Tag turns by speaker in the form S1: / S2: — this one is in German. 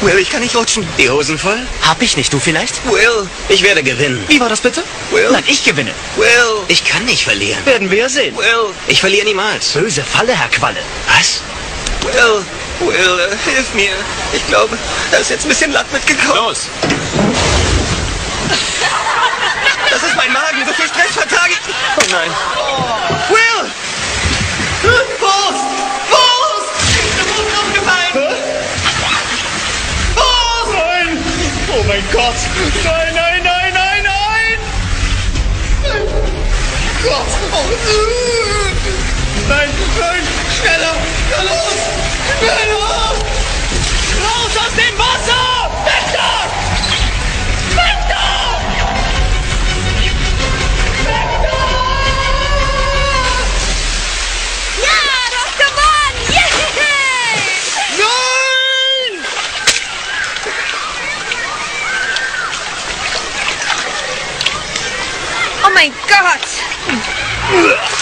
S1: Will, ich kann nicht rutschen. Die Hosen voll?
S2: Hab ich nicht, du vielleicht?
S1: Will, ich werde gewinnen.
S2: Wie war das bitte?
S1: Will.
S2: Nein, ich gewinne.
S1: Will, ich kann nicht verlieren.
S2: Werden wir sehen.
S1: Will, ich verliere niemals.
S2: Böse Falle, Herr Qualle.
S1: Was? Will, Will, äh, hilf mir. Ich glaube, da ist jetzt ein bisschen Lack mitgekommen.
S3: Los!
S1: Mein
S3: Gott! Nein,
S4: my god!